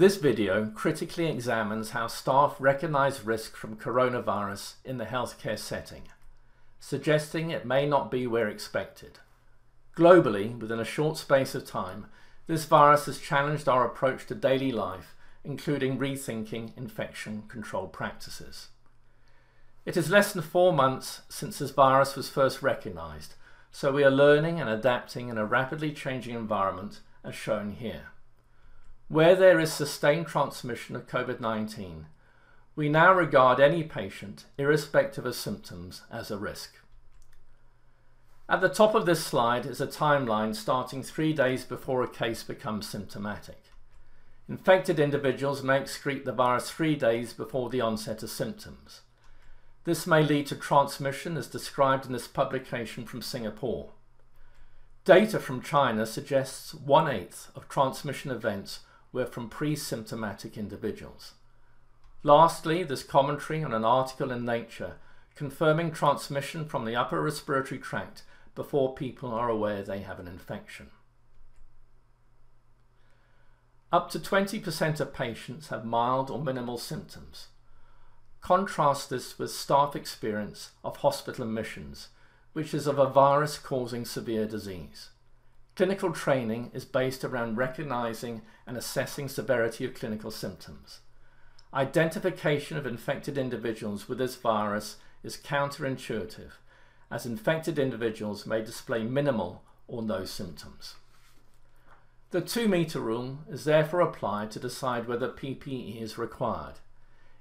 This video critically examines how staff recognise risk from coronavirus in the healthcare setting, suggesting it may not be where expected. Globally, within a short space of time, this virus has challenged our approach to daily life, including rethinking infection control practices. It is less than four months since this virus was first recognised, so we are learning and adapting in a rapidly changing environment as shown here. Where there is sustained transmission of COVID-19, we now regard any patient, irrespective of symptoms, as a risk. At the top of this slide is a timeline starting three days before a case becomes symptomatic. Infected individuals may excrete the virus three days before the onset of symptoms. This may lead to transmission as described in this publication from Singapore. Data from China suggests one-eighth of transmission events were from pre-symptomatic individuals. Lastly, this commentary on an article in Nature confirming transmission from the upper respiratory tract before people are aware they have an infection. Up to 20% of patients have mild or minimal symptoms. Contrast this with staff experience of hospital admissions, which is of a virus causing severe disease. Clinical training is based around recognizing and assessing severity of clinical symptoms. Identification of infected individuals with this virus is counterintuitive, as infected individuals may display minimal or no symptoms. The 2 metre rule is therefore applied to decide whether PPE is required.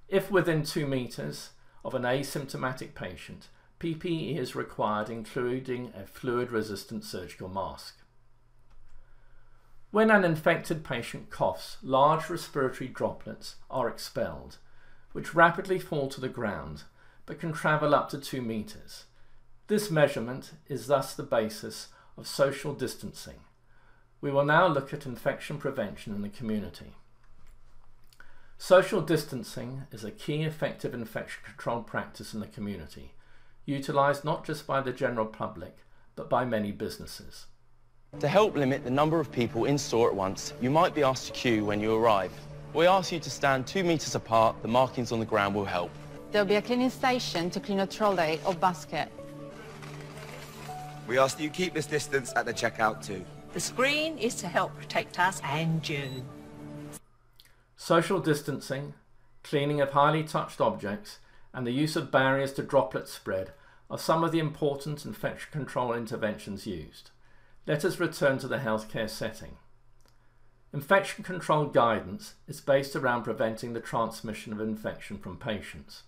If within 2 metres of an asymptomatic patient, PPE is required including a fluid-resistant surgical mask. When an infected patient coughs, large respiratory droplets are expelled, which rapidly fall to the ground, but can travel up to 2 metres. This measurement is thus the basis of social distancing. We will now look at infection prevention in the community. Social distancing is a key effective infection control practice in the community, utilised not just by the general public, but by many businesses. To help limit the number of people in store at once, you might be asked to queue when you arrive. We ask you to stand two metres apart, the markings on the ground will help. There'll be a cleaning station to clean a trolley or basket. We ask that you keep this distance at the checkout too. The screen is to help protect us and you. Social distancing, cleaning of highly touched objects, and the use of barriers to droplet spread are some of the important infection control interventions used. Let us return to the healthcare setting. Infection control guidance is based around preventing the transmission of infection from patients.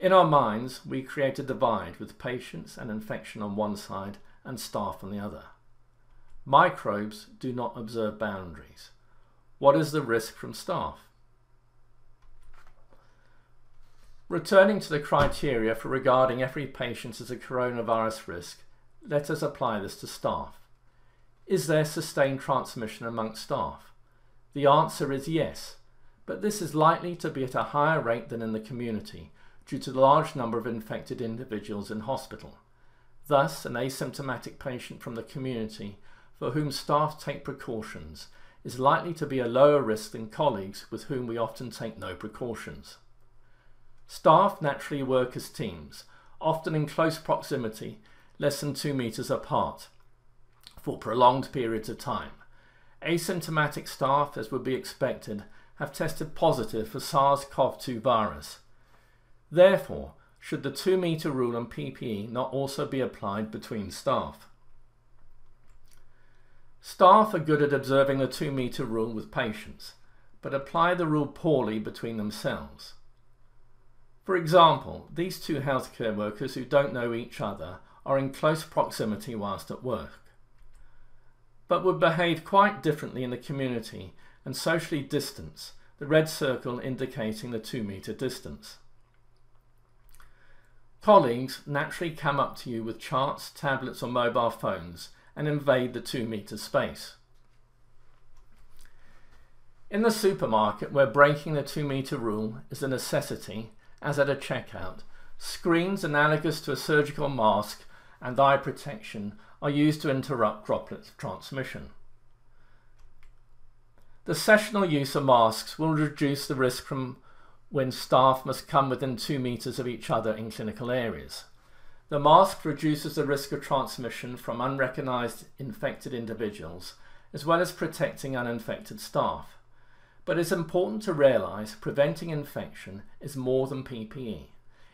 In our minds, we create a divide with patients and infection on one side and staff on the other. Microbes do not observe boundaries. What is the risk from staff? Returning to the criteria for regarding every patient as a coronavirus risk, let us apply this to staff. Is there sustained transmission amongst staff? The answer is yes, but this is likely to be at a higher rate than in the community due to the large number of infected individuals in hospital. Thus, an asymptomatic patient from the community for whom staff take precautions is likely to be a lower risk than colleagues with whom we often take no precautions. Staff naturally work as teams, often in close proximity, less than two metres apart, for prolonged periods of time. Asymptomatic staff, as would be expected, have tested positive for SARS-CoV-2 virus. Therefore, should the 2 metre rule on PPE not also be applied between staff? Staff are good at observing the two metre rule with patients, but apply the rule poorly between themselves. For example, these two healthcare workers who don't know each other are in close proximity whilst at work, but would behave quite differently in the community and socially distance, the red circle indicating the two metre distance. Colleagues naturally come up to you with charts, tablets or mobile phones and invade the two metre space. In the supermarket, where breaking the two metre rule is a necessity, as at a checkout, screens analogous to a surgical mask and eye protection are used to interrupt droplet transmission. The sessional use of masks will reduce the risk from when staff must come within two metres of each other in clinical areas. The mask reduces the risk of transmission from unrecognised infected individuals, as well as protecting uninfected staff. But it's important to realise preventing infection is more than PPE.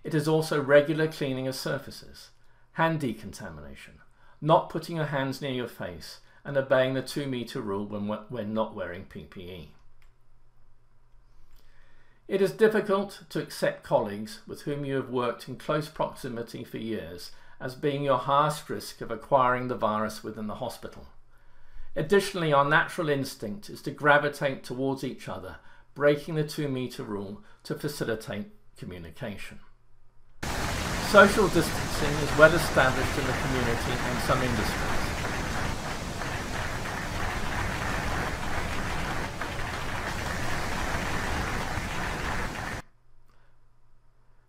It is also regular cleaning of surfaces, hand decontamination, not putting your hands near your face, and obeying the two metre rule when, when not wearing PPE. It is difficult to accept colleagues with whom you have worked in close proximity for years as being your highest risk of acquiring the virus within the hospital. Additionally, our natural instinct is to gravitate towards each other, breaking the two metre rule to facilitate communication. Social distancing is well established in the community and some industries.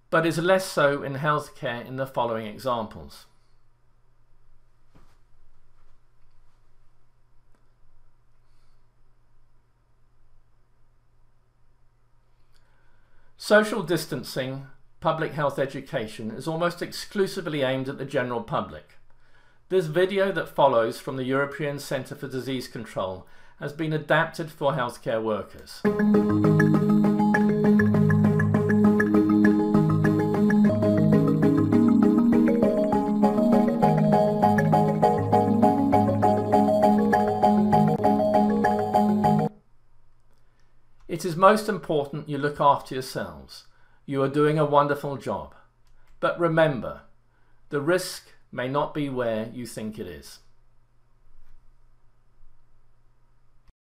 but is less so in healthcare in the following examples. Social distancing, public health education is almost exclusively aimed at the general public. This video that follows from the European Centre for Disease Control has been adapted for healthcare workers. It is most important you look after yourselves. You are doing a wonderful job. But remember, the risk may not be where you think it is.